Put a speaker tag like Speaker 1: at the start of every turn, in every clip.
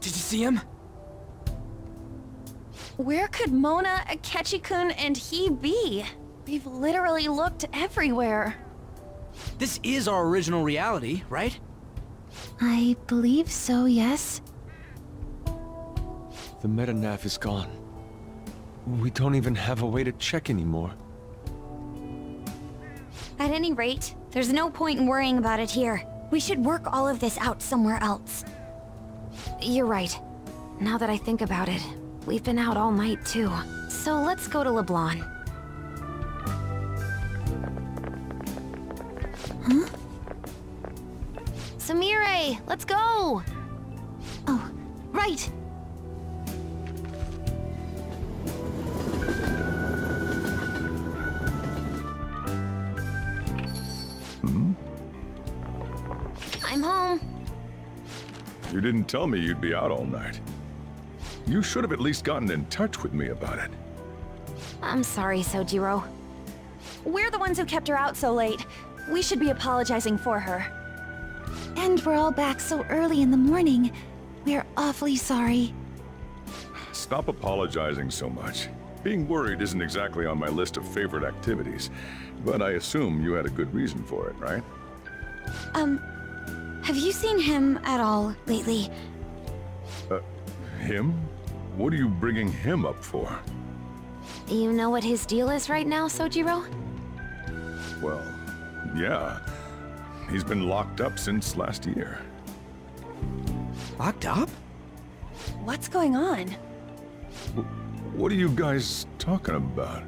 Speaker 1: Did you see him?
Speaker 2: Where could Mona, Akechi-kun, and he be? We've literally looked everywhere.
Speaker 1: This is our original reality, right?
Speaker 2: I believe so, yes.
Speaker 3: The metanav is gone. We don't even have a way to check anymore.
Speaker 4: At any rate, there's no point in worrying about it here. We should work all of this out somewhere else. You're right. Now that I think about it, we've been out all night too. So let's go to Leblanc. Huh? Sumire, let's go! Oh, right!
Speaker 5: You didn't tell me you'd be out all night. You should have at least gotten in touch with me about it.
Speaker 4: I'm sorry, Sojiro.
Speaker 2: We're the ones who kept her out so late. We should be apologizing for her. And we're all back so early in the morning. We're awfully sorry.
Speaker 5: Stop apologizing so much. Being worried isn't exactly on my list of favorite activities, but I assume you had a good reason for it, right?
Speaker 4: Um, have you seen him at all lately?
Speaker 5: Uh, Him? What are you bringing him up for?
Speaker 4: Do you know what his deal is right now, Sojiro?
Speaker 5: Well, yeah. He's been locked up since last year.
Speaker 1: Locked up?
Speaker 2: What's going on?
Speaker 5: What are you guys talking about?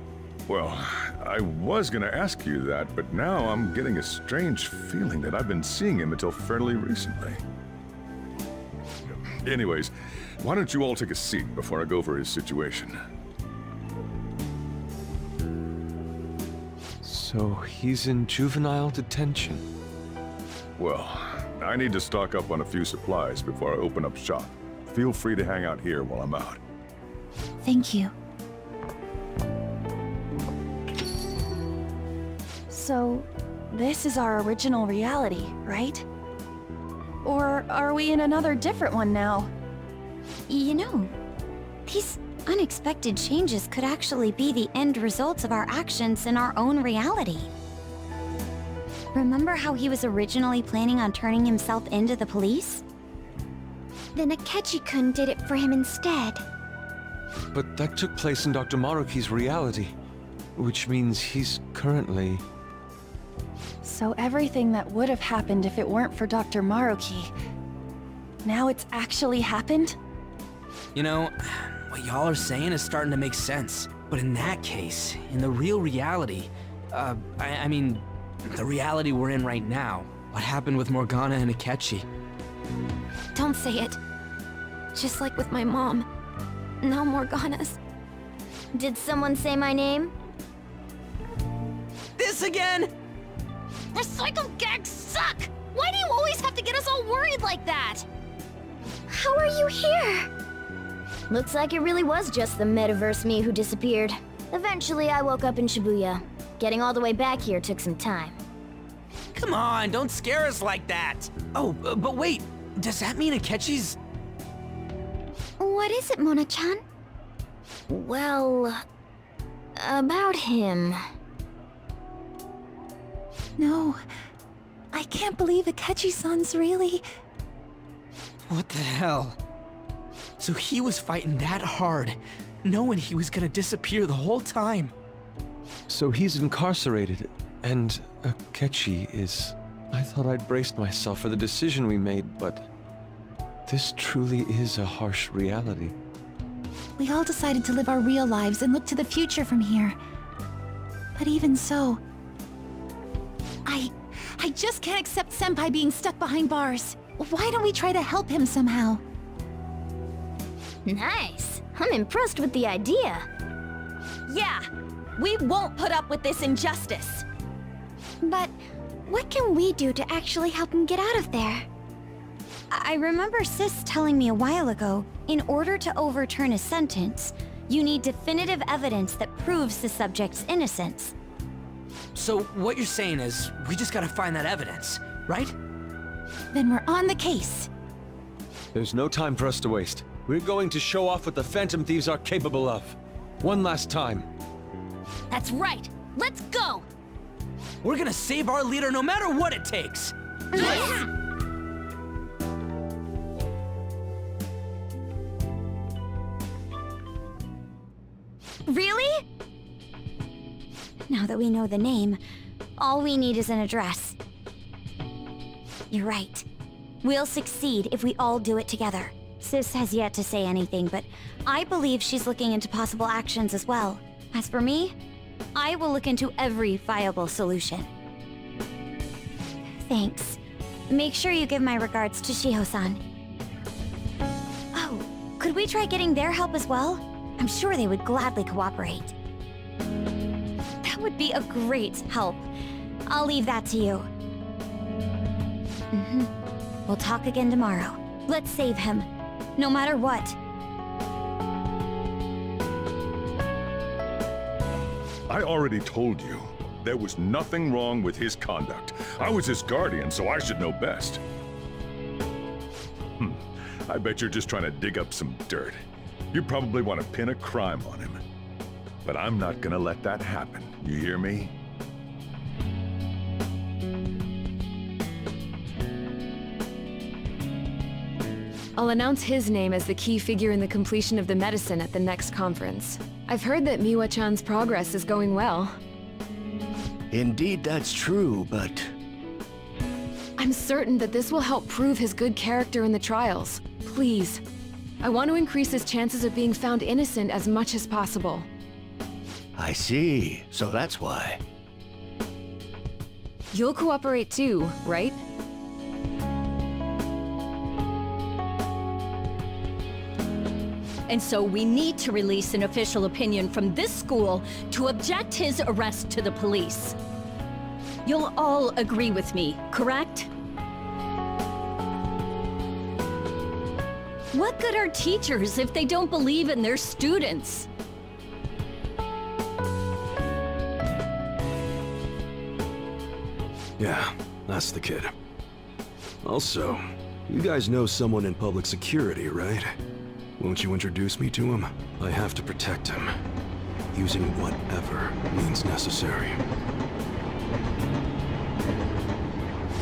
Speaker 5: Well, I was gonna ask you that, but now I'm getting a strange feeling that I've been seeing him until fairly recently. Anyways, why don't you all take a seat before I go over his situation?
Speaker 3: So he's in juvenile detention.
Speaker 5: Well, I need to stock up on a few supplies before I open up shop. Feel free to hang out here while I'm out.
Speaker 2: Thank you. So, this is our original reality, right? Or are we in another different one now?
Speaker 4: You know, these unexpected changes could actually be the end results of our actions in our own reality. Remember how he was originally planning on turning himself into the police? Then Akechi-kun did it for him instead.
Speaker 3: But that took place in Dr. Maruki's reality, which means he's currently...
Speaker 2: So everything that would have happened if it weren't for Dr. Maruki, now it's actually happened?
Speaker 1: You know, what y'all are saying is starting to make sense. But in that case, in the real reality, uh, I, I mean, the reality we're in right now, what happened with Morgana and Akechi?
Speaker 4: Don't say it. Just like with my mom. Now Morgana's. Did someone say my name?
Speaker 1: This again?
Speaker 4: Recycle gags suck! Why do you always have to get us all worried like that? How are you here? Looks like it really was just the metaverse me who disappeared. Eventually, I woke up in Shibuya. Getting all the way back here took some time.
Speaker 1: Come on, don't scare us like that. Oh, uh, but wait, does that mean Akechi's...
Speaker 4: What is it, Mona-chan? Well... About him...
Speaker 2: No. I can't believe Akechi-san's really...
Speaker 1: What the hell? So he was fighting that hard, knowing he was gonna disappear the whole time.
Speaker 3: So he's incarcerated, and Akechi is... I thought I'd braced myself for the decision we made, but... This truly is a harsh reality.
Speaker 2: We all decided to live our real lives and look to the future from here. But even so... I... I just can't accept Senpai being stuck behind bars. Why don't we try to help him somehow?
Speaker 4: Nice. I'm impressed with the idea.
Speaker 2: Yeah! We won't put up with this injustice!
Speaker 4: But what can we do to actually help him get out of there? I remember Sis telling me a while ago, in order to overturn a sentence, you need definitive evidence that proves the subject's innocence.
Speaker 1: So what you're saying is, we just gotta find that evidence, right?
Speaker 2: Then we're on the case.
Speaker 3: There's no time for us to waste. We're going to show off what the Phantom Thieves are capable of. One last time.
Speaker 6: That's right. Let's go!
Speaker 1: We're gonna save our leader no matter what it takes!
Speaker 6: Really? That we know the name, all we need is an address. You're right. We'll succeed if we all do it together. Sis has yet to say anything, but I believe she's looking into possible actions as well. As for me, I will look into every viable solution. Thanks. Make sure you give my regards to Shiho-san. Oh, could we try getting their help as well? I'm sure they would gladly cooperate. Would be a great help. I'll leave that to you. Mm-hmm. We'll talk again tomorrow. Let's save him. No matter what.
Speaker 5: I already told you. There was nothing wrong with his conduct. I was his guardian, so I should know best. Hmm. I bet you're just trying to dig up some dirt. You probably want to pin a crime on him. But I'm not gonna let that happen. You hear me?
Speaker 7: I'll announce his name as the key figure in the completion of the medicine at the next conference. I've heard that Miwa-chan's progress is going well.
Speaker 8: Indeed, that's true, but
Speaker 7: I'm certain that this will help prove his good character in the trials. Please. I want to increase his chances of being found innocent as much as possible.
Speaker 8: I see. So that's why.
Speaker 7: You'll cooperate too, right?
Speaker 9: And so we need to release an official opinion from this school to object his arrest to the police. You'll all agree with me, correct? What good are teachers if they don't believe in their students?
Speaker 10: Yeah, that's the kid. Also, you guys know someone in public security, right? Won't you introduce me to him? I have to protect him. Using whatever means necessary.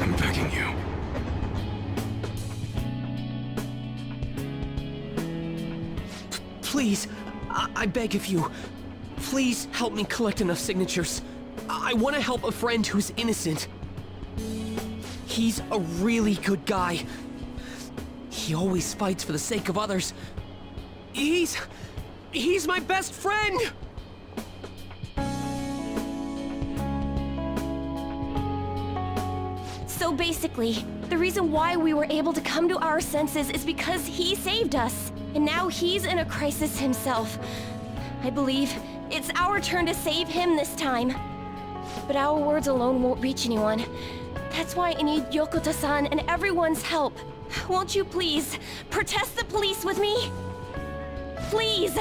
Speaker 10: I'm begging you.
Speaker 11: Please, I, I beg of you, please help me collect enough signatures. I, I want to help a friend who's innocent. He's a really good guy. He always fights for the sake of others. He's... he's my best friend!
Speaker 6: So basically, the reason why we were able to come to our senses is because he saved us. And now he's in a crisis himself. I believe it's our turn to save him this time. But our words alone won't reach anyone. That's why I need Yokota-san and everyone's help. Won't you please protest the police with me? Please!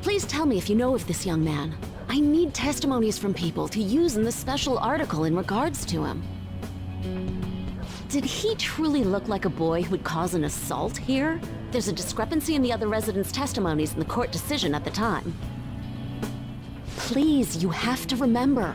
Speaker 12: Please tell me if you know of this young man. I need testimonies from people to use in the special article in regards to him. Did he truly look like a boy who would cause an assault here? There's a discrepancy in the other residents' testimonies in the court decision at the time. Please, you have to remember.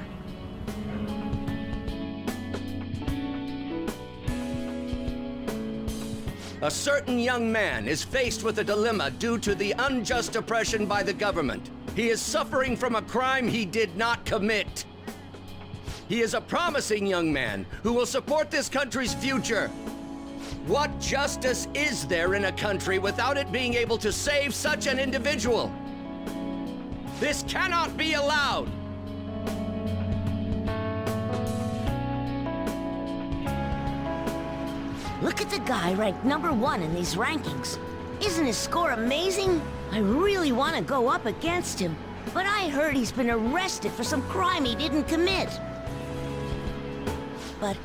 Speaker 13: A certain young man is faced with a dilemma due to the unjust oppression by the government. He is suffering from a crime he did not commit. He is a promising young man who will support this country's future. What justice is there in a country without it being able to save such an individual? This cannot be allowed!
Speaker 14: Look at the guy ranked number one in these rankings. Isn't his score amazing? I really want to go up against him, but I heard he's been arrested for some crime he didn't commit. But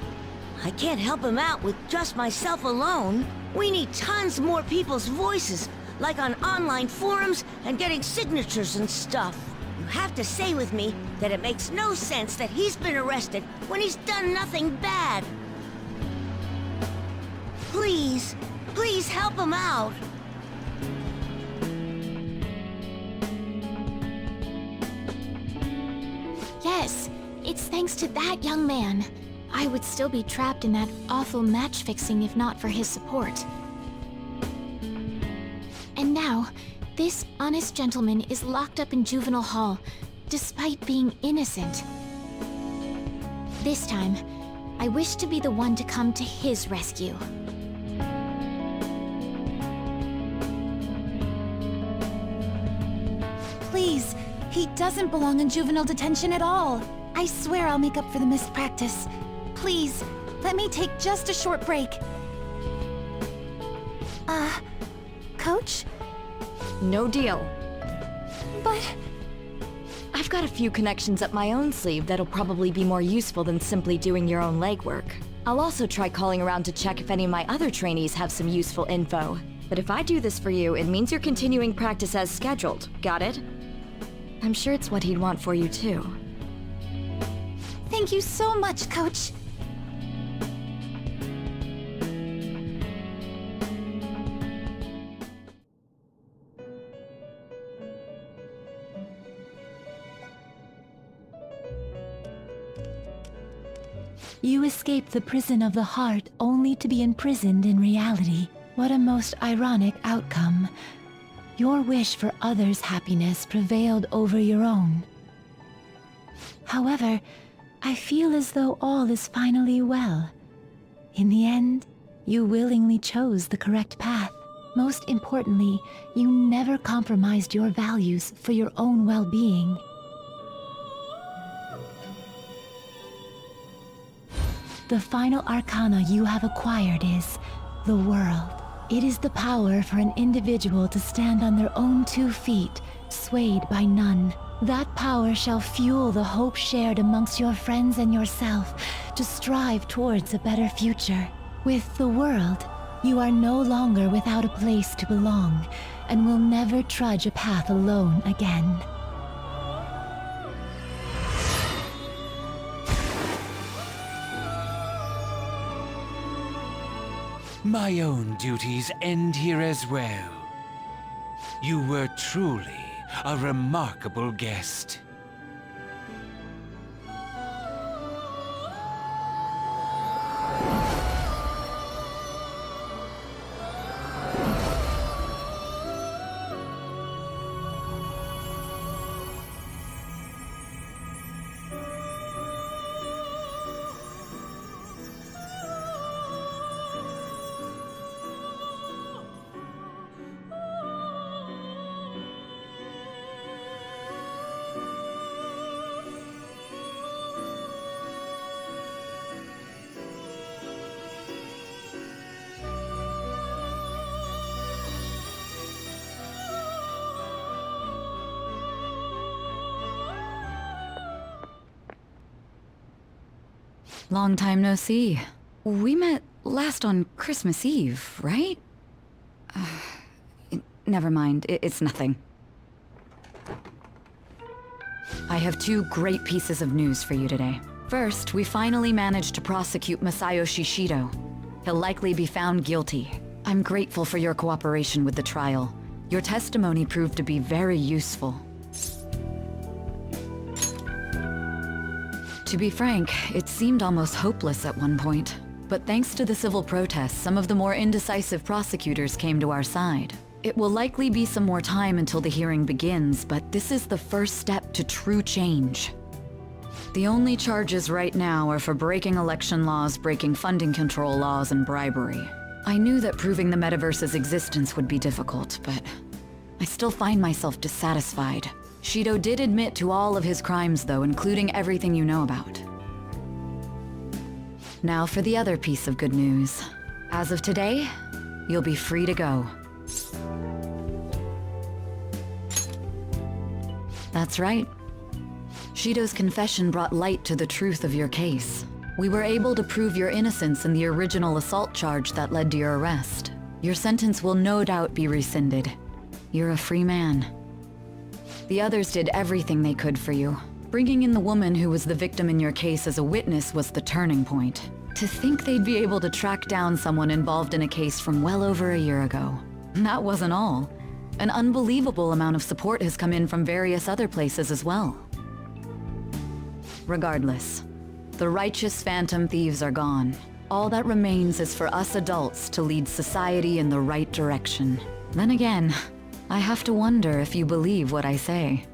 Speaker 14: I can't help him out with just myself alone. We need tons more people's voices, like on online forums and getting signatures and stuff. You have to say with me that it makes no sense that he's been arrested when he's done nothing bad. Please, please help him out.
Speaker 15: Yes, it's thanks to that young man. I would still be trapped in that awful match fixing if not for his support. Now, this honest gentleman is locked up in juvenile hall, despite being innocent. This time, I wish to be the one to come to his rescue. Please, he doesn't belong in juvenile detention at all. I swear I'll make up for the missed practice. Please, let me take just a short break. Uh, Coach?
Speaker 16: No deal.
Speaker 15: But...
Speaker 16: I've got a few connections up my own sleeve that'll probably be more useful than simply doing your own legwork. I'll also try calling around to check if any of my other trainees have some useful info. But if I do this for you, it means you're continuing practice as scheduled. Got it? I'm sure it's what he'd want for you too.
Speaker 15: Thank you so much, Coach. You escaped the prison of the heart only to be imprisoned in reality. What a most ironic outcome. Your wish for others' happiness prevailed over your own. However, I feel as though all is finally well. In the end, you willingly chose the correct path. Most importantly, you never compromised your values for your own well-being. The final arcana you have acquired is the world. It is the power for an individual to stand on their own two feet, swayed by none. That power shall fuel the hope shared amongst your friends and yourself to strive towards a better future. With the world, you are no longer without a place to belong, and will never trudge a path alone again.
Speaker 11: My own duties end here as well. You were truly a remarkable guest.
Speaker 17: Long time no see. We met last on Christmas Eve, right? Uh, never mind, it's nothing. I have two great pieces of news for you today. First, we finally managed to prosecute Masayoshi Shido. He'll likely be found guilty. I'm grateful for your cooperation with the trial. Your testimony proved to be very useful. To be frank, it seemed almost hopeless at one point. But thanks to the civil protests, some of the more indecisive prosecutors came to our side. It will likely be some more time until the hearing begins, but this is the first step to true change. The only charges right now are for breaking election laws, breaking funding control laws, and bribery. I knew that proving the metaverse's existence would be difficult, but I still find myself dissatisfied. Shido did admit to all of his crimes, though, including everything you know about. Now for the other piece of good news. As of today, you'll be free to go. That's right. Shido's confession brought light to the truth of your case. We were able to prove your innocence in the original assault charge that led to your arrest. Your sentence will no doubt be rescinded. You're a free man. The others did everything they could for you. Bringing in the woman who was the victim in your case as a witness was the turning point. To think they'd be able to track down someone involved in a case from well over a year ago. That wasn't all. An unbelievable amount of support has come in from various other places as well. Regardless, the righteous Phantom Thieves are gone. All that remains is for us adults to lead society in the right direction. Then again, I have to wonder if you believe what I say.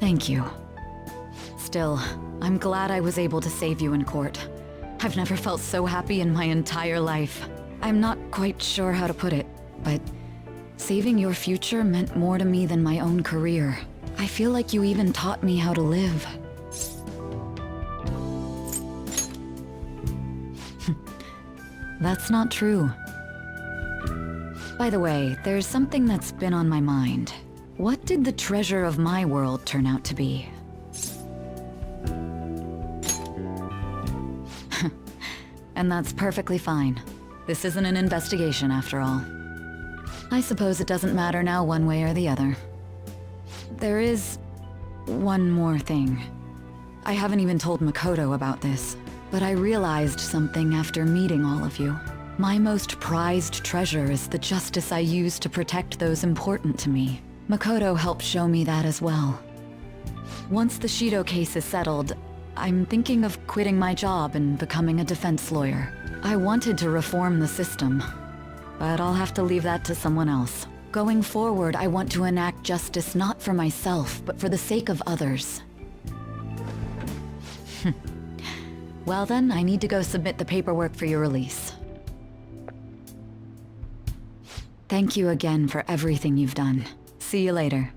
Speaker 17: Thank you. Still, I'm glad I was able to save you in court. I've never felt so happy in my entire life. I'm not quite sure how to put it, but saving your future meant more to me than my own career. I feel like you even taught me how to live. That's not true. By the way, there's something that's been on my mind. What did the treasure of my world turn out to be? and that's perfectly fine. This isn't an investigation after all. I suppose it doesn't matter now one way or the other. There is... one more thing. I haven't even told Makoto about this, but I realized something after meeting all of you. My most prized treasure is the justice I use to protect those important to me. Makoto helped show me that as well. Once the Shido case is settled, I'm thinking of quitting my job and becoming a defense lawyer. I wanted to reform the system, but I'll have to leave that to someone else. Going forward, I want to enact justice not for myself, but for the sake of others. well then, I need to go submit the paperwork for your release. Thank you again for everything you've done. See you later.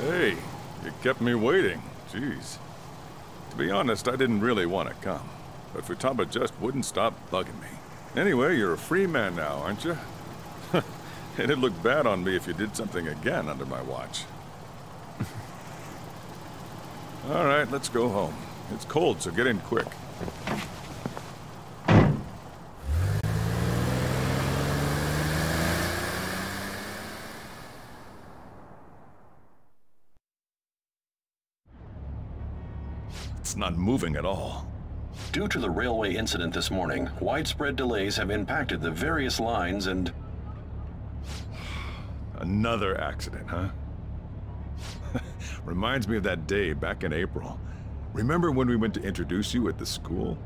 Speaker 5: Hey, you kept me waiting. Jeez. To be honest, I didn't really want to come. But Futaba just wouldn't stop bugging me. Anyway, you're a free man now, aren't you? It'd look bad on me if you did something again under my watch. All right, let's go home. It's cold, so get in quick. It's not moving at all.
Speaker 18: Due to the railway incident this morning, widespread delays have impacted the various lines and...
Speaker 5: Another accident, huh? Reminds me of that day back in April. Remember when we went to introduce you at the school?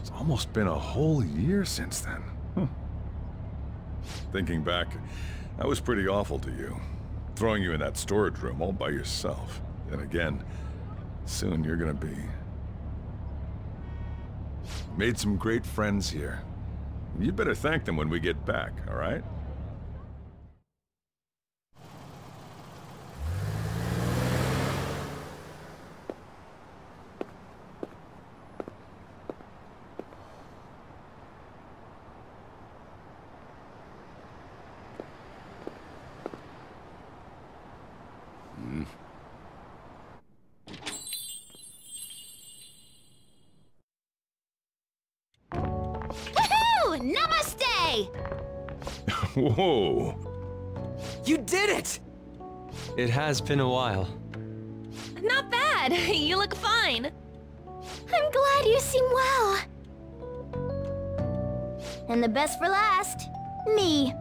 Speaker 5: It's almost been a whole year since then. Huh. Thinking back, I was pretty awful to you. Throwing you in that storage room all by yourself. And again, soon you're gonna be... Made some great friends here. You'd better thank them when we get back, alright?
Speaker 4: Woohoo!
Speaker 5: Whoa!
Speaker 19: You did it!
Speaker 3: It has been a while.
Speaker 4: Not bad. You look fine. I'm glad you seem well. And the best for last, me.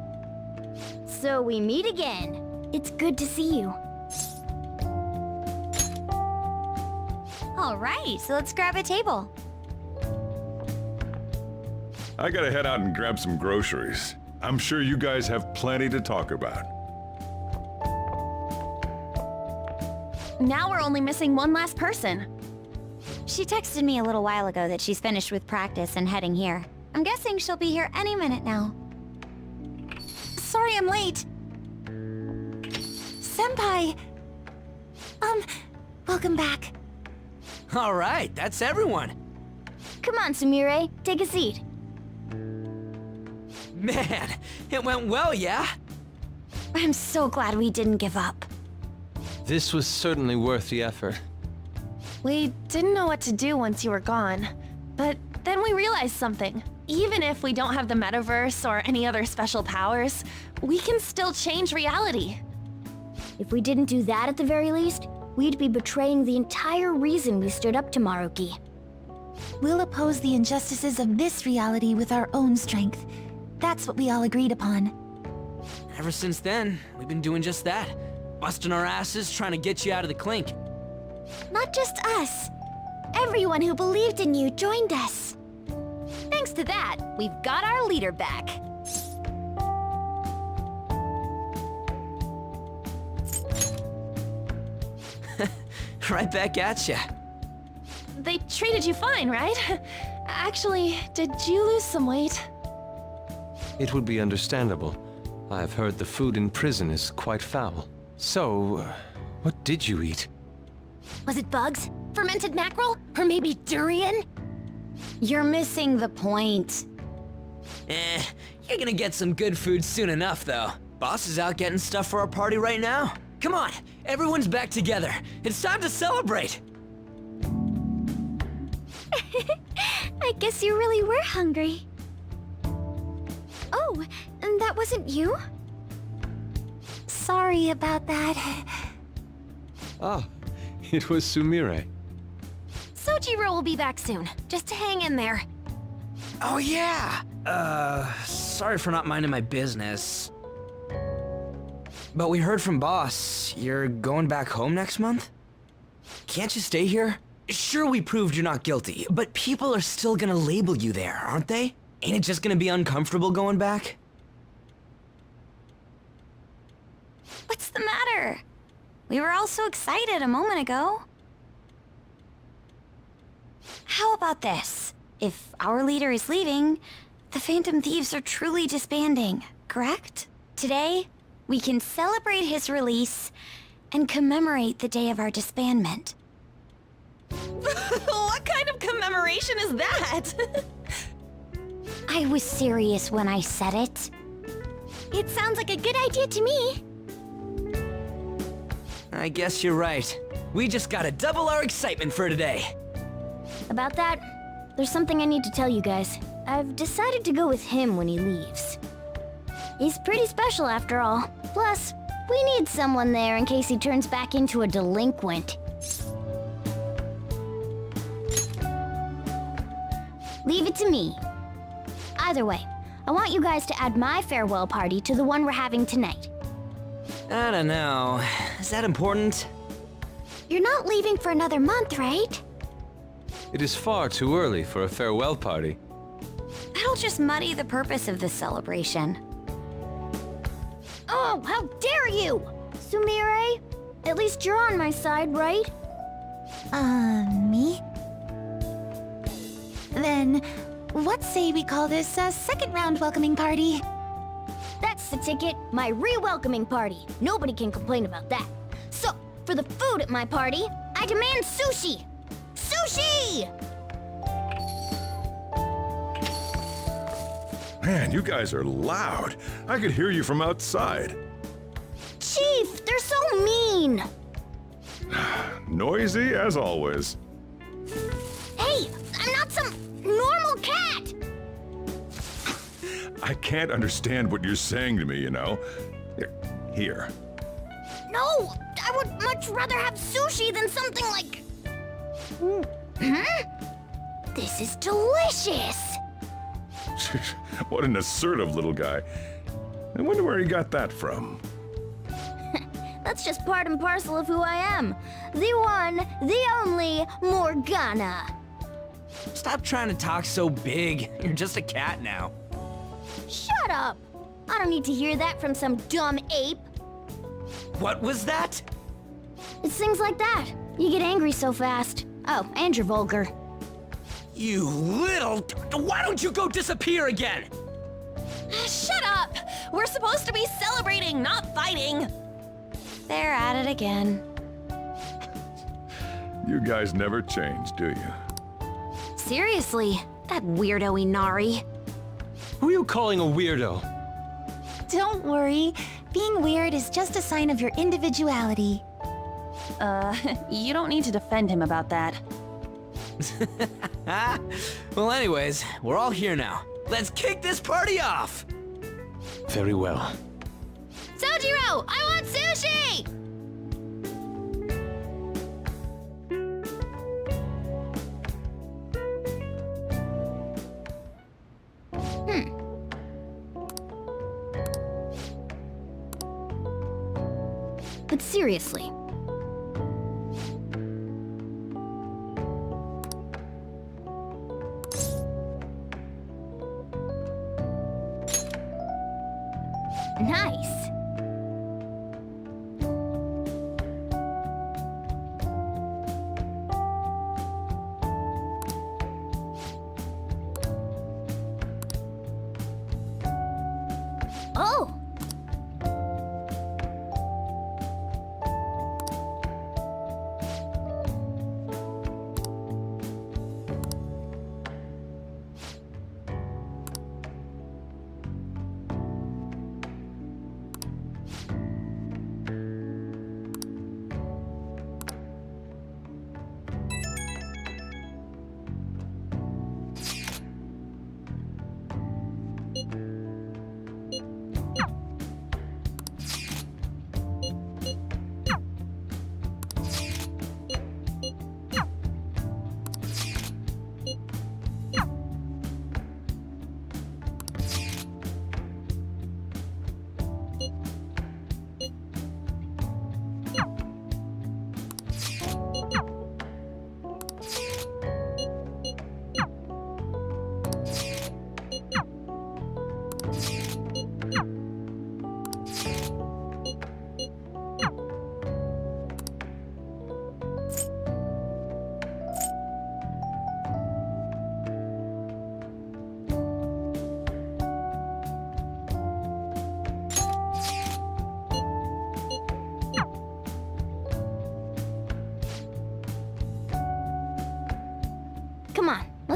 Speaker 4: So we meet again. It's good to see you. All right, so let's grab a table.
Speaker 5: I gotta head out and grab some groceries. I'm sure you guys have plenty to talk about.
Speaker 4: Now we're only missing one last person. She texted me a little while ago that she's finished with practice and heading here. I'm guessing she'll be here any minute now.
Speaker 2: Sorry I'm late. Senpai. Um, Welcome back.
Speaker 1: All right, that's everyone.
Speaker 4: Come on, Sumire, take a seat.
Speaker 1: Man, it went well, yeah?
Speaker 2: I'm so glad we didn't give up.
Speaker 3: This was certainly worth the effort.
Speaker 20: We didn't know what to do once you were gone. But then we realized something. Even if we don't have the metaverse or any other special powers, we can still change reality.
Speaker 4: If we didn't do that at the very least, we'd be betraying the entire reason we stood up to Maruki.
Speaker 2: We'll oppose the injustices of this reality with our own strength. That's what we all agreed upon.
Speaker 1: Ever since then, we've been doing just that. Busting our asses trying to get you out of the clink.
Speaker 4: Not just us. Everyone who believed in you joined us. Thanks to that, we've got our leader back.
Speaker 1: right back at ya.
Speaker 20: They treated you fine, right? Actually, did you lose some weight?
Speaker 3: It would be understandable. I've heard the food in prison is quite foul. So, uh, what did you eat?
Speaker 4: Was it bugs? Fermented mackerel? Or maybe durian? You're missing the point.
Speaker 1: Eh, you're gonna get some good food soon enough, though. Boss is out getting stuff for our party right now. Come on, everyone's back together. It's time to celebrate.
Speaker 4: I guess you really were hungry. Oh, and that wasn't you? Sorry about that.
Speaker 3: Ah, it was Sumire.
Speaker 4: Sojiro will be back soon. Just hang in there.
Speaker 1: Oh yeah! Uh, sorry for not minding my business. But we heard from boss, you're going back home next month? Can't you stay here? Sure we proved you're not guilty, but people are still gonna label you there, aren't they? Ain't it just gonna be uncomfortable going back?
Speaker 4: What's the matter? We were all so excited a moment ago. How about this? If our leader is leaving, the Phantom Thieves are truly disbanding, correct? Today, we can celebrate his release and commemorate the day of our disbandment.
Speaker 20: what kind of commemoration is that?
Speaker 4: I was serious when I said it. It sounds like a good idea to me.
Speaker 1: I guess you're right. We just gotta double our excitement for today.
Speaker 4: About that, there's something I need to tell you guys. I've decided to go with him when he leaves. He's pretty special after all. Plus, we need someone there in case he turns back into a delinquent. Leave it to me. Either way, I want you guys to add my farewell party to the one we're having tonight.
Speaker 1: I don't know. Is that important?
Speaker 4: You're not leaving for another month, right?
Speaker 3: It is far too early for a farewell party.
Speaker 4: That'll just muddy the purpose of this celebration. Oh, how dare you! Sumire, at least you're on my side, right?
Speaker 2: Uh, me? Then, what say we call this a second round welcoming party?
Speaker 4: That's the ticket, my re-welcoming party. Nobody can complain about that. So, for the food at my party, I demand sushi! Sushi!
Speaker 5: Man, you guys are loud. I could hear you from outside.
Speaker 4: Chief, they're so mean!
Speaker 5: Noisy as always.
Speaker 4: Hey, I'm not some normal cat!
Speaker 5: I can't understand what you're saying to me, you know. Here.
Speaker 4: No, I would much rather have sushi than something like... Hmm? This is delicious!
Speaker 5: what an assertive little guy. I wonder where he got that from.
Speaker 4: That's just part and parcel of who I am. The one, the only Morgana.
Speaker 1: Stop trying to talk so big. You're just a cat now.
Speaker 4: Shut up! I don't need to hear that from some dumb ape.
Speaker 1: What was that?
Speaker 4: It's things like that. You get angry so fast. Oh, and you're vulgar.
Speaker 1: You little... Why don't you go disappear again?
Speaker 20: Shut up! We're supposed to be celebrating, not fighting!
Speaker 4: They're at it again.
Speaker 5: You guys never change, do you?
Speaker 14: Seriously, that weirdo Inari.
Speaker 3: Who are you calling a weirdo?
Speaker 2: Don't worry. Being weird is just a sign of your individuality.
Speaker 20: Uh, you don't need to defend him about that.
Speaker 1: well, anyways, we're all here now. Let's kick this party off!
Speaker 3: Very well.
Speaker 4: Sojiro, I want sushi! Seriously,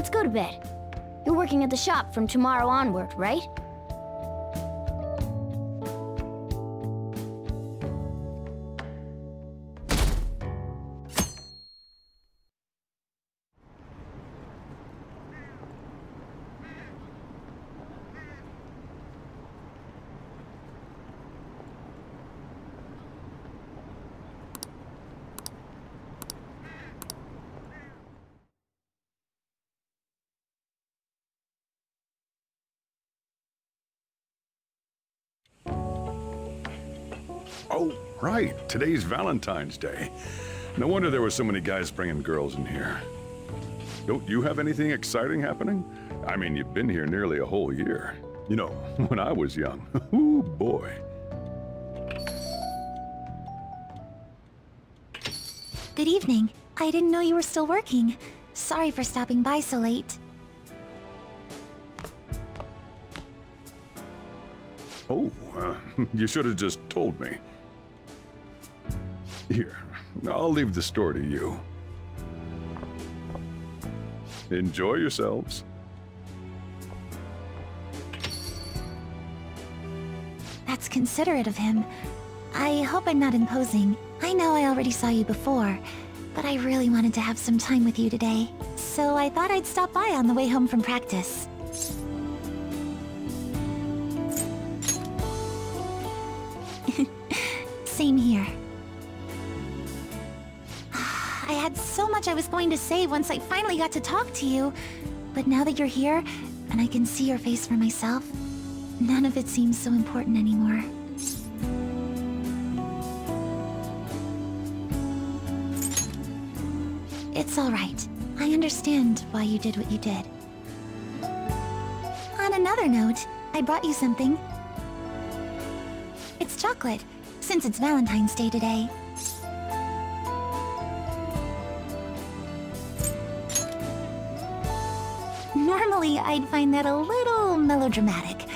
Speaker 4: let's go to bed. You're working at the shop from tomorrow onward, right?
Speaker 5: Today's Valentine's Day. No wonder there were so many guys bringing girls in here. Don't you have anything exciting happening? I mean, you've been here nearly a whole year. You know, when I was young. Ooh, boy.
Speaker 2: Good evening. I didn't know you were still working. Sorry for stopping by so late.
Speaker 5: Oh, uh, you should have just told me. Here, I'll leave the store to you. Enjoy yourselves.
Speaker 2: That's considerate of him. I hope I'm not imposing. I know I already saw you before, but I really wanted to have some time with you today. So I thought I'd stop by on the way home from practice. Same here. Had so much I was going to say once I finally got to talk to you. But now that you're here, and I can see your face for myself, none of it seems so important anymore. It's alright. I understand why you did what you did. On another note, I brought you something. It's chocolate, since it's Valentine's Day today. Normally, I'd find that a little melodramatic,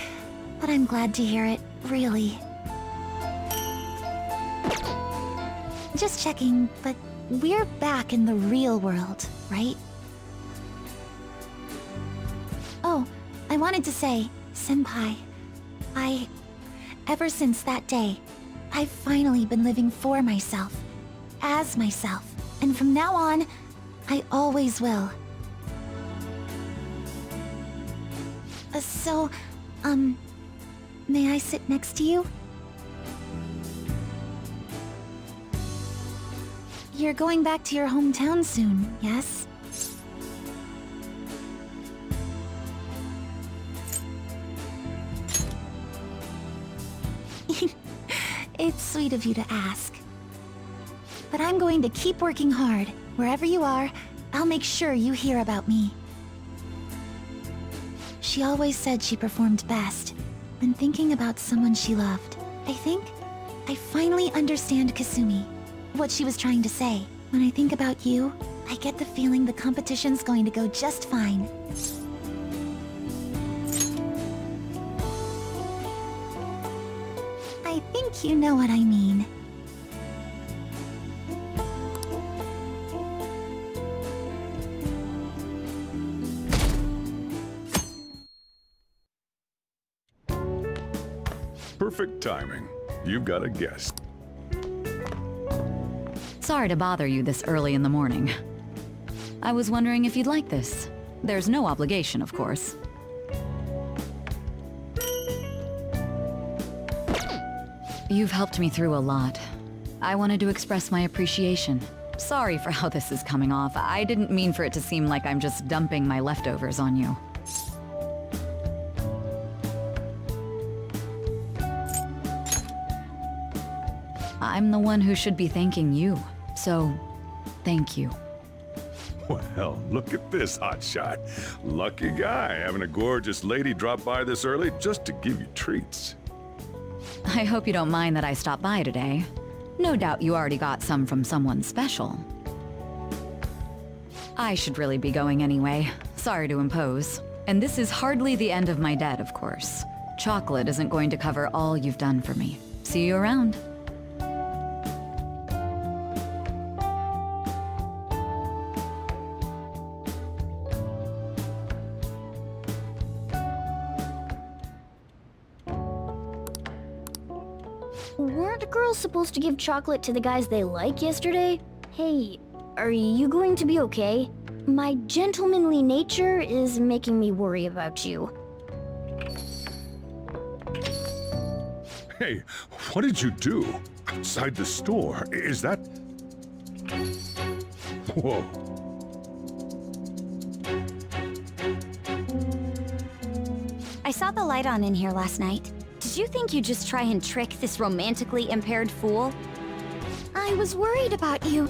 Speaker 2: but I'm glad to hear it, really. Just checking, but we're back in the real world, right? Oh, I wanted to say, Senpai, I... Ever since that day, I've finally been living for myself, as myself, and from now on, I always will. So, um, may I sit next to you? You're going back to your hometown soon, yes? it's sweet of you to ask. But I'm going to keep working hard. Wherever you are, I'll make sure you hear about me. She always said she performed best when thinking about someone she loved. I think I finally understand Kasumi, what she was trying to say. When I think about you, I get the feeling the competition's going to go just fine. I think you know what I mean.
Speaker 5: Perfect timing. You've got a guest.
Speaker 17: Sorry to bother you this early in the morning. I was wondering if you'd like this. There's no obligation, of course. You've helped me through a lot. I wanted to express my appreciation. Sorry for how this is coming off. I didn't mean for it to seem like I'm just dumping my leftovers on you. I'm the one who should be thanking you. So, thank you.
Speaker 5: Well, look at this hotshot. Lucky guy having a gorgeous lady drop by this early just to give you treats.
Speaker 17: I hope you don't mind that I stopped by today. No doubt you already got some from someone special. I should really be going anyway. Sorry to impose. And this is hardly the end of my debt, of course. Chocolate isn't going to cover all you've done for me. See you around.
Speaker 4: Supposed to give chocolate to the guys they like yesterday? Hey, are you going to be okay? My gentlemanly nature is making me worry about you.
Speaker 5: Hey, what did you do? Outside the store? Is that... Whoa.
Speaker 6: I saw the light on in here last night. Did you think you'd just try and trick this romantically impaired fool?
Speaker 4: I was worried about you,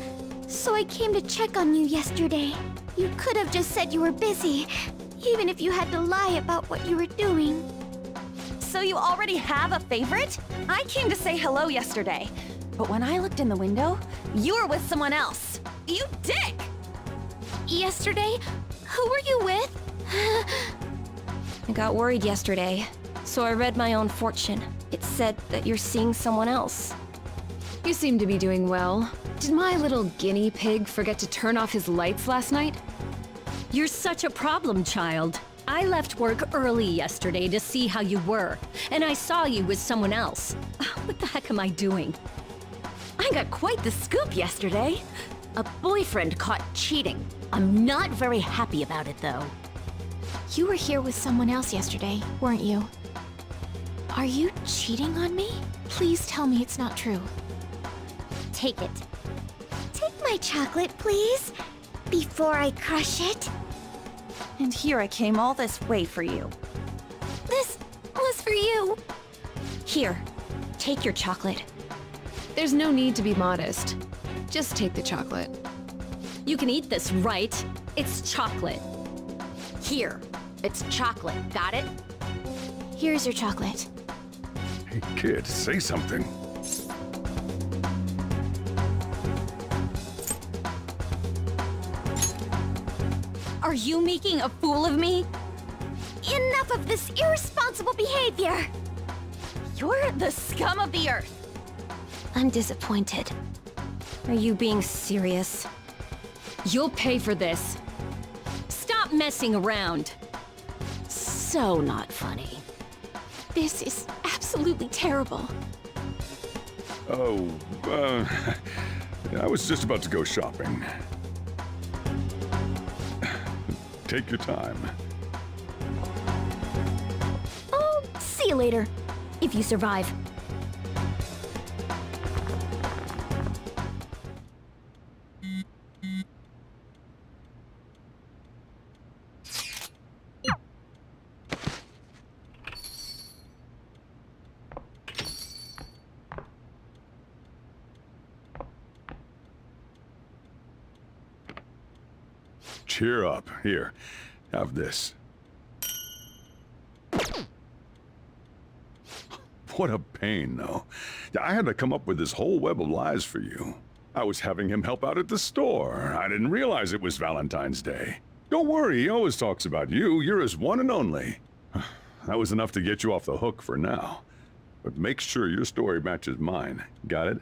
Speaker 4: so I came to check on you yesterday. You could have just said you were busy, even if you had to lie about what you were doing.
Speaker 20: So you already have a favorite? I came to say hello yesterday, but when I looked in the window, you were with someone else. You dick!
Speaker 4: Yesterday? Who were you with?
Speaker 21: I got worried yesterday, so I read my own fortune. It said that you're seeing someone else.
Speaker 7: You seem to be doing well. Did my little guinea pig forget to turn off his lights last night?
Speaker 9: You're such a problem, child. I left work early yesterday to see how you were, and I saw you with someone else. Ah, what the heck am I doing?
Speaker 12: I got quite the scoop yesterday. A boyfriend caught cheating. I'm not very happy about it, though.
Speaker 22: You were here with someone else yesterday, weren't you? Are you cheating on me? Please tell me it's not true.
Speaker 4: Take it. Take my chocolate, please, before I crush it.
Speaker 20: And here I came all this way for you.
Speaker 4: This was for you.
Speaker 21: Here, take your chocolate.
Speaker 7: There's no need to be modest. Just take the chocolate.
Speaker 9: You can eat this, right? It's chocolate.
Speaker 12: Here, it's chocolate, got it?
Speaker 22: Here's your chocolate.
Speaker 5: Hey, kid, say something.
Speaker 9: Are you making a fool of me?
Speaker 4: Enough of this irresponsible behavior!
Speaker 20: You're the scum of the earth.
Speaker 21: I'm disappointed. Are you being serious?
Speaker 9: You'll pay for this. Stop messing around.
Speaker 12: So not funny.
Speaker 22: This is absolutely terrible.
Speaker 5: Oh, uh, I was just about to go shopping. Take your time.
Speaker 4: Oh, see you later. If you survive.
Speaker 5: Cheer up. Here, have this. What a pain, though. I had to come up with this whole web of lies for you. I was having him help out at the store. I didn't realize it was Valentine's Day. Don't worry, he always talks about you. You're his one and only. That was enough to get you off the hook for now. But make sure your story matches mine. Got it?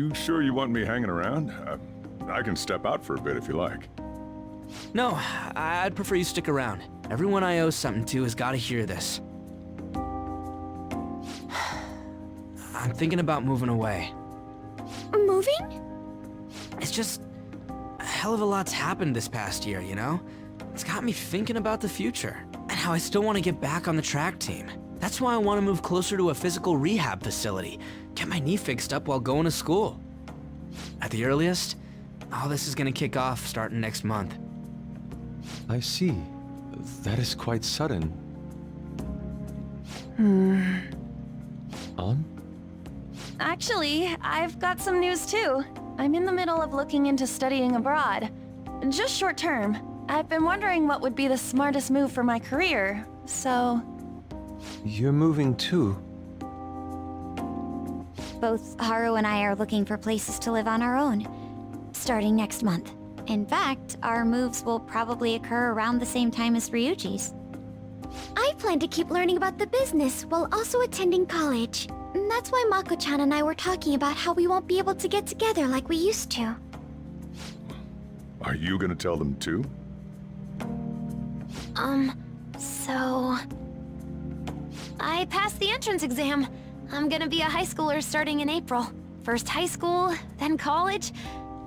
Speaker 5: You sure you want me hanging around? Uh, I can step out for a bit if you like.
Speaker 1: No, I'd prefer you stick around. Everyone I owe something to has got to hear this. I'm thinking about moving away.
Speaker 22: Moving?
Speaker 1: It's just... A hell of a lot's happened this past year, you know? It's got me thinking about the future. And how I still want to get back on the track team. That's why I want to move closer to a physical rehab facility. Get my knee fixed up while going to school. At the earliest, all this is gonna kick off starting next month.
Speaker 3: I see. That is quite sudden.
Speaker 20: Hmm.
Speaker 3: On?
Speaker 20: Actually, I've got some news too. I'm in the middle of looking into studying abroad. Just short term. I've been wondering what would be the smartest move for my career, so...
Speaker 3: You're moving too.
Speaker 6: Both Haru and I are looking for places to live on our own, starting next month. In fact, our moves will probably occur around the same time as Ryuji's.
Speaker 4: I plan to keep learning about the business while also attending college. And That's why Mako-chan and I were talking about how we won't be able to get together like we used to.
Speaker 5: Are you gonna tell them too?
Speaker 20: Um, so... I passed the entrance exam. I'm gonna be a high schooler starting in April. First high school, then college.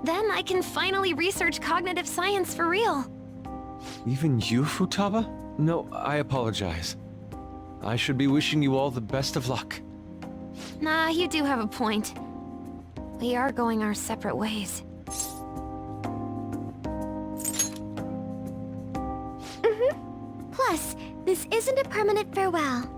Speaker 20: Then I can finally research cognitive science for real.
Speaker 3: Even you, Futaba? No, I apologize. I should be wishing you all the best of luck.
Speaker 20: Nah, you do have a point. We are going our separate ways.
Speaker 4: Mm-hmm. Plus, this isn't a permanent farewell.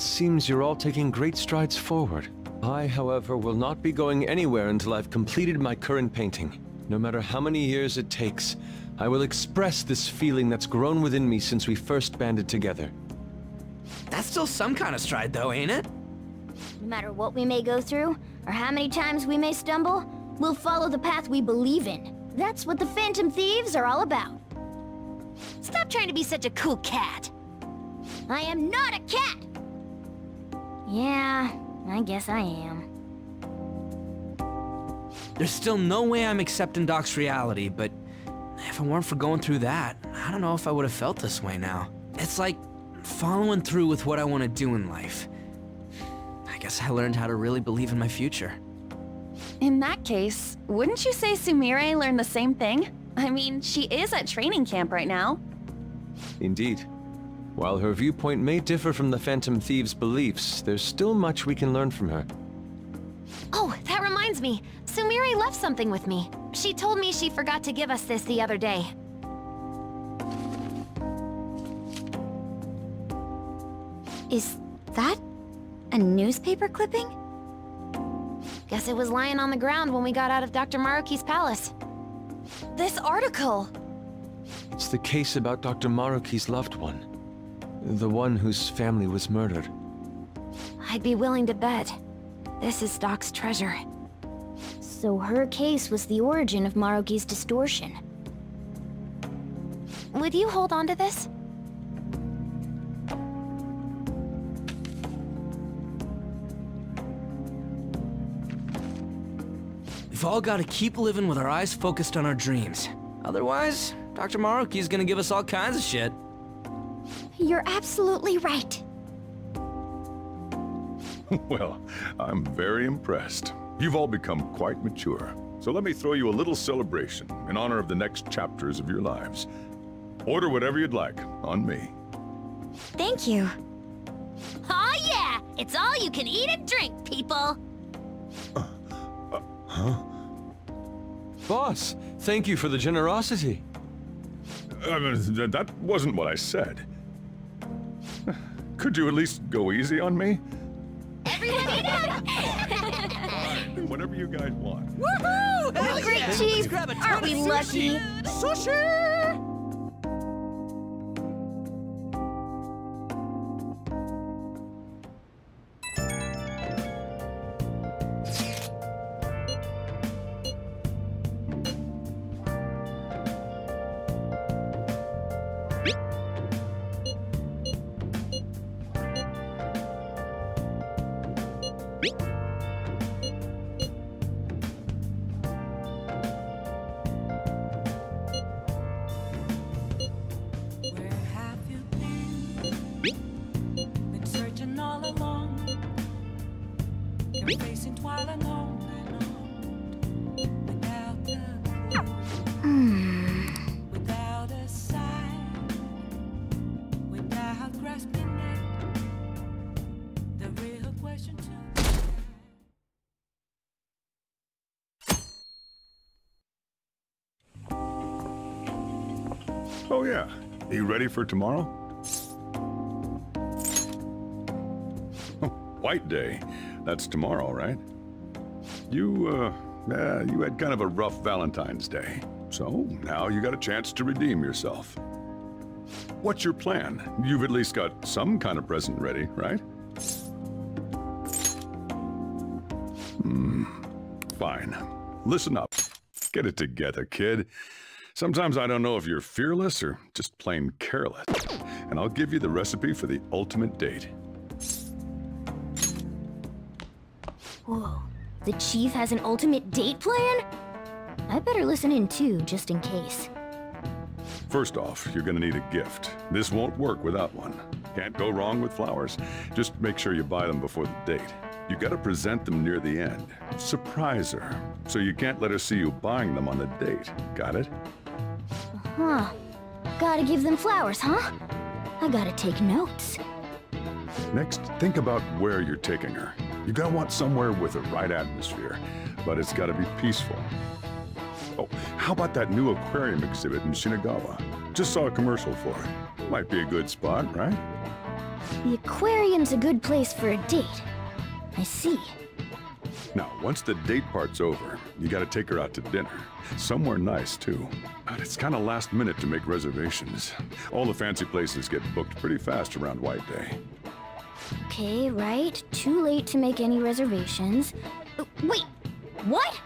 Speaker 3: Seems you're all taking great strides forward. I, however, will not be going anywhere until I've completed my current painting. No matter how many years it takes, I will express this feeling that's grown within me since we first banded together.
Speaker 1: That's still some kind of stride though, ain't it?
Speaker 4: No matter what we may go through, or how many times we may stumble, we'll follow the path we believe in. That's what the Phantom Thieves are all about. Stop trying to be such a cool cat. I am not a cat! Yeah, I guess I am.
Speaker 1: There's still no way I'm accepting Doc's reality, but if it weren't for going through that, I don't know if I would have felt this way now. It's like following through with what I want to do in life. I guess I learned how to really believe in my future.
Speaker 20: In that case, wouldn't you say Sumire learned the same thing? I mean, she is at training camp right now.
Speaker 3: Indeed. While her viewpoint may differ from the Phantom Thieves' beliefs, there's still much we can learn from her.
Speaker 20: Oh, that reminds me.
Speaker 22: Sumire left something with me. She told me she forgot to give us this the other day.
Speaker 6: Is that a newspaper clipping?
Speaker 22: Guess it was lying on the ground when we got out of Dr. Maruki's palace. This article!
Speaker 3: It's the case about Dr. Maruki's loved one. The one whose family was murdered.
Speaker 22: I'd be willing to bet. This is Doc's treasure.
Speaker 4: So her case was the origin of Maruki's distortion.
Speaker 22: Would you hold on to this?
Speaker 1: We've all got to keep living with our eyes focused on our dreams. Otherwise, Dr. Maruki's gonna give us all kinds of shit.
Speaker 4: You're absolutely right.
Speaker 5: well, I'm very impressed. You've all become quite mature. So let me throw you a little celebration in honor of the next chapters of your lives. Order whatever you'd like, on me.
Speaker 22: Thank you.
Speaker 4: Oh yeah! It's all you can eat and drink, people!
Speaker 3: Huh? Boss, thank you for the generosity.
Speaker 5: Uh, th- that wasn't what I said. Could you at least go easy on me? Whatever you guys want.
Speaker 22: Woohoo!
Speaker 5: Hell
Speaker 22: Great,
Speaker 5: yeah.
Speaker 22: Chief!
Speaker 5: Let's grab a ton
Speaker 22: Aren't
Speaker 5: of
Speaker 22: we
Speaker 5: sushi.
Speaker 22: lucky? Sushi!
Speaker 5: Oh yeah. Are you ready for tomorrow? White Day. That's tomorrow, right? You, uh, uh, you had kind of a rough Valentine's Day. So now you got a chance to redeem yourself. What's your plan? You've at least got some kind of present ready, right? Hmm. Fine. Listen up. Get it together, kid. Sometimes I don't know if you're fearless or just plain careless. And I'll give you the recipe for the ultimate date.
Speaker 4: Whoa. The chief has an ultimate date plan? I better listen in too, just in case.
Speaker 5: First off, you're gonna need a gift. This won't work without one. Can't go wrong with flowers. Just make sure you buy them before the date. You gotta present them near the end. Surprise her. So you can't let her see you buying them on the date. Got it?
Speaker 4: Huh. Gotta give them flowers, huh? I gotta take notes.
Speaker 5: Next, think about where you're taking her. You gotta want somewhere with the right atmosphere, but it's gotta be peaceful. Oh, how about that new aquarium exhibit in Shinagawa? Just saw a commercial for it. Might be a good spot, right?
Speaker 4: The aquarium's a good place for a date. I see.
Speaker 5: Now, once the date part's over, you gotta take her out to dinner. Somewhere nice, too. But it's kinda last minute to make reservations. All the fancy places get booked pretty fast around White Day.
Speaker 4: Okay, right. Too late to make any reservations. Uh, Wait! What?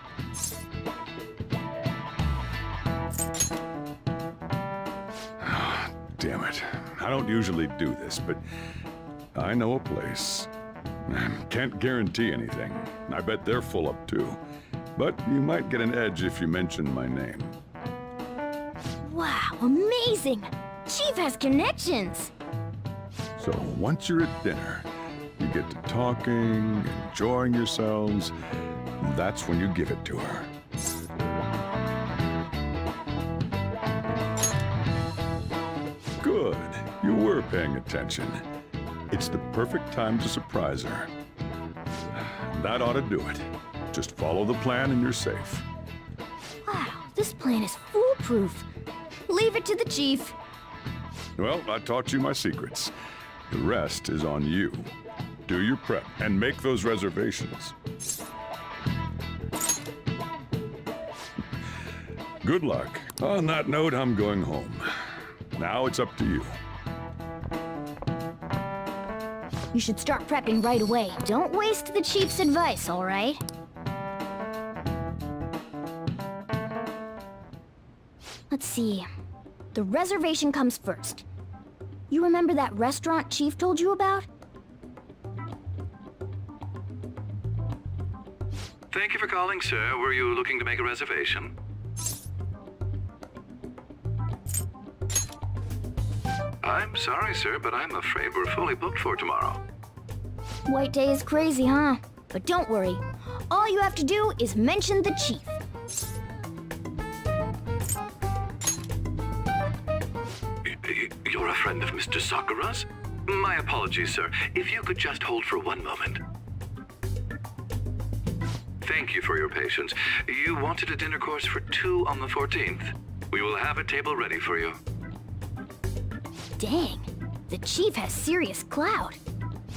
Speaker 5: Damn it. I don't usually do this, but I know a place. Can't guarantee anything. I bet they're full up too. But you might get an edge if you mention my name.
Speaker 4: Wow, amazing! Chief has connections!
Speaker 5: So once you're at dinner, you get to talking, enjoying yourselves. That's when you give it to her. Good. You were paying attention. It's the perfect time to surprise her. That ought to do it. Just follow the plan and you're safe.
Speaker 4: Wow, this plan is foolproof. Leave it to the chief.
Speaker 5: Well, I taught you my secrets. The rest is on you. Do your prep and make those reservations. Good luck. On that note, I'm going home. Now it's up to you.
Speaker 4: You should start prepping right away. Don't waste the chief's advice, all right? Let's see. The reservation comes first. You remember that restaurant Chief told you about?
Speaker 23: Thank you for calling, sir. Were you looking to make a reservation? I'm sorry, sir, but I'm afraid we're fully booked for tomorrow.
Speaker 4: White Day is crazy, huh? But don't worry. All you have to do is mention the chief.
Speaker 23: You're a friend of Mr. Sakura's? My apologies, sir. If you could just hold for one moment. Thank you for your patience. You wanted a dinner course for two on the 14th. We will have a table ready for you.
Speaker 4: Dang, the chief has serious clout.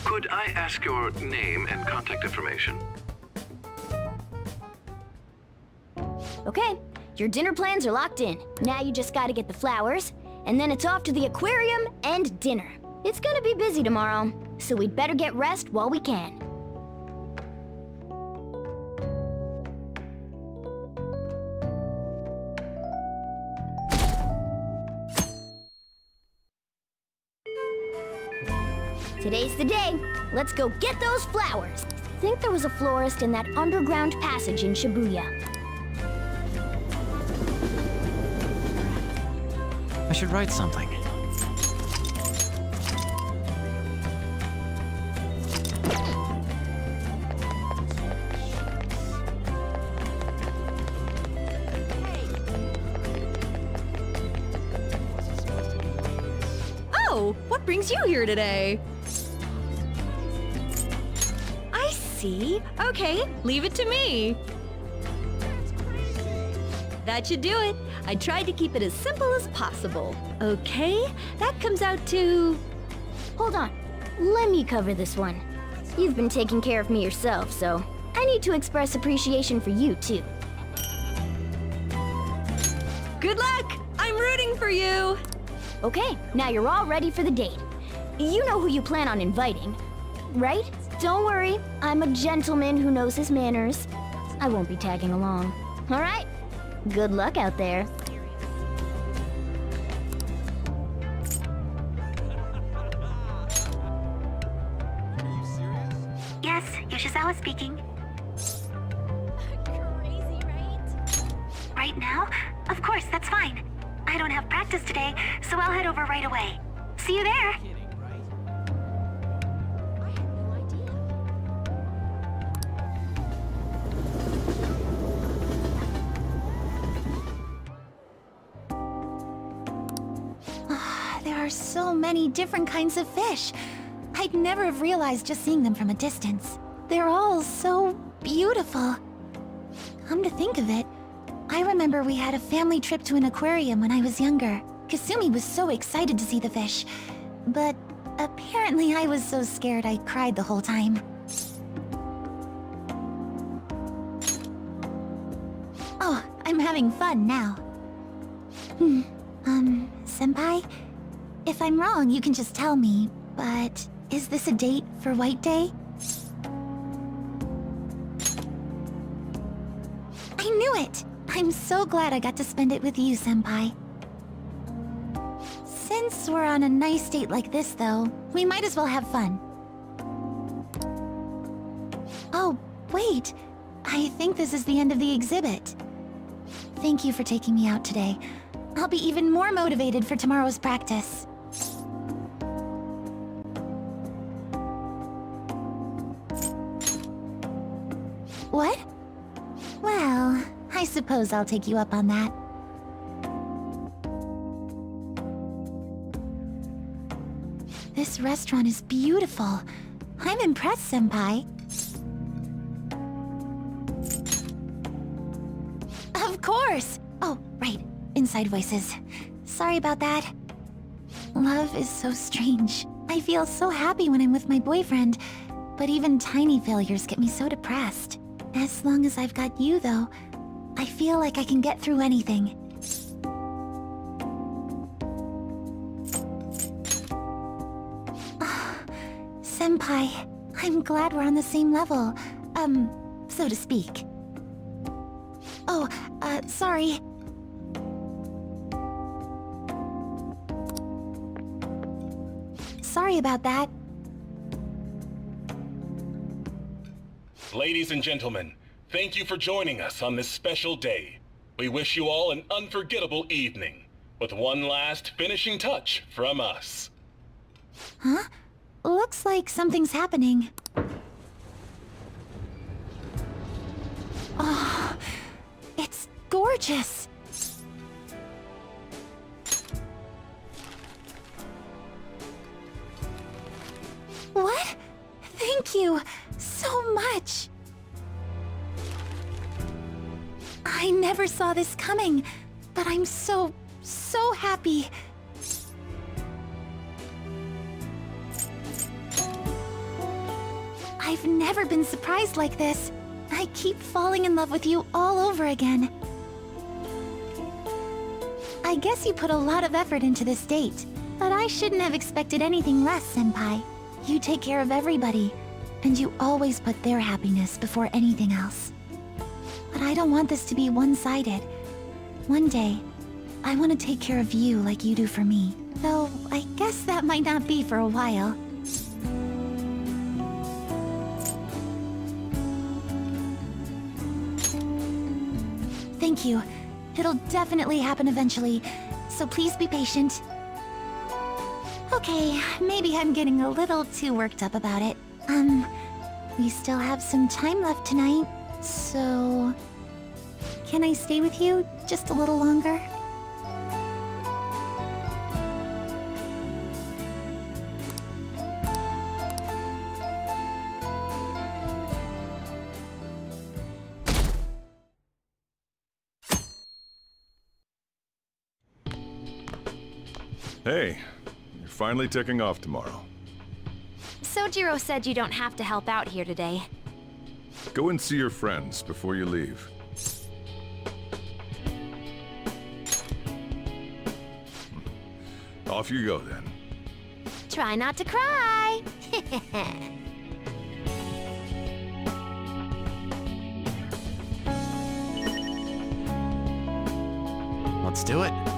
Speaker 23: Could I ask your name and contact information?
Speaker 4: Okay, your dinner plans are locked in. Now you just gotta get the flowers, and then it's off to the aquarium and dinner. It's gonna be busy tomorrow, so we'd better get rest while we can. The day. Let's go get those flowers. Think there was a florist in that underground passage in Shibuya.
Speaker 1: I should write something.
Speaker 16: Oh, what brings you here today? See. Okay, leave it to me. That should do it. I tried to keep it as simple as possible. Okay, that comes out to...
Speaker 4: Hold on. Let me cover this one. You've been taking care of me yourself, so I need to express appreciation for you, too.
Speaker 16: Good luck! I'm rooting for you!
Speaker 4: Okay, now you're all ready for the date. You know who you plan on inviting, right? Don't worry, I'm a gentleman who knows his manners. I won't be tagging along. All right? Good luck out there.
Speaker 2: Kinds of fish. I'd never have realized just seeing them from a distance. They're all so beautiful. Come to think of it, I remember we had a family trip to an aquarium when I was younger. Kasumi was so excited to see the fish. But apparently I was so scared I cried the whole time. Oh, I'm having fun now. Hmm, um, senpai? If I'm wrong, you can just tell me, but is this a date for White Day? I knew it! I'm so glad I got to spend it with you, Senpai. Since we're on a nice date like this, though, we might as well have fun. Oh, wait. I think this is the end of the exhibit. Thank you for taking me out today. I'll be even more motivated for tomorrow's practice. Suppose I'll take you up on that. This restaurant is beautiful. I'm impressed, Senpai. Of course! Oh, right. Inside voices. Sorry about that. Love is so strange. I feel so happy when I'm with my boyfriend, but even tiny failures get me so depressed. As long as I've got you, though, I feel like I can get through anything. Senpai, I'm glad we're on the same level. Um, so to speak. Oh, uh, sorry. Sorry about that.
Speaker 24: Ladies and gentlemen, thank you for joining us on this special day. We wish you all an unforgettable evening, with one last finishing touch from us.
Speaker 2: Huh? Looks like something's happening. Oh, it's gorgeous. What? Thank you so much. I never saw this coming, but I'm so, so happy. I've never been surprised like this. I keep falling in love with you all over again. I guess you put a lot of effort into this date, but I shouldn't have expected anything less, Senpai. You take care of everybody, and you always put their happiness before anything else. But I don't want this to be one-sided. One day, I want to take care of you like you do for me. Though, I guess that might not be for a while. Thank you. It'll definitely happen eventually, so please be patient. Okay, maybe I'm getting a little too worked up about it. Um, we still have some time left tonight, so... Can I stay with you just a little longer?
Speaker 5: Hey, you're finally taking off tomorrow.
Speaker 22: Sojiro said you don't have to help out here today.
Speaker 5: Go and see your friends before you leave. Hmm. Off you go then.
Speaker 22: Try not to cry.
Speaker 25: Let's do it.